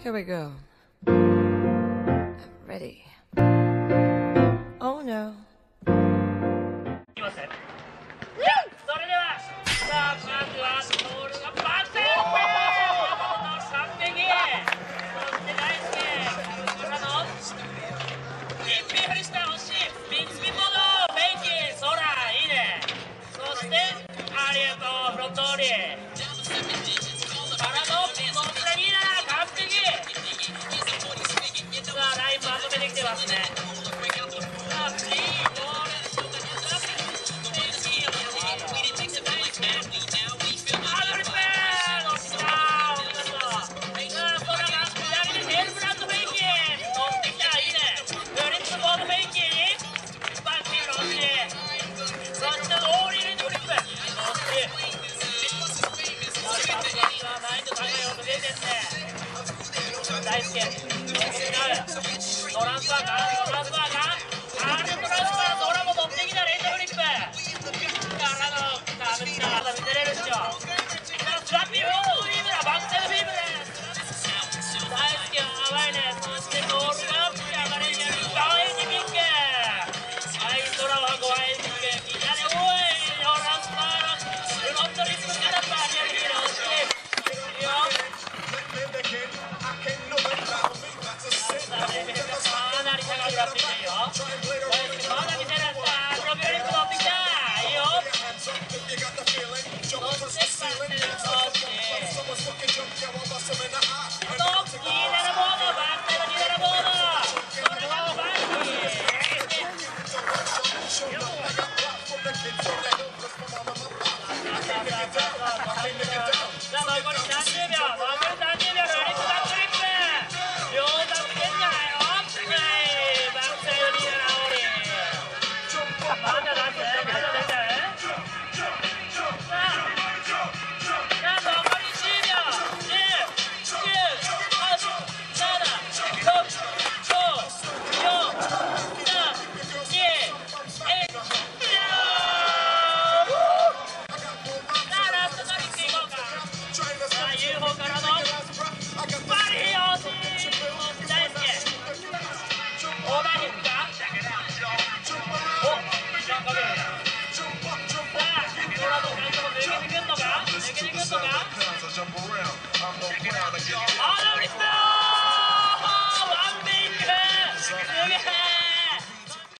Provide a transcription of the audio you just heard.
Here we go. Ready. Oh no. ありがとう、フロントオーリー。ますね。大好き。It's okay. Check it out, y'all. All over the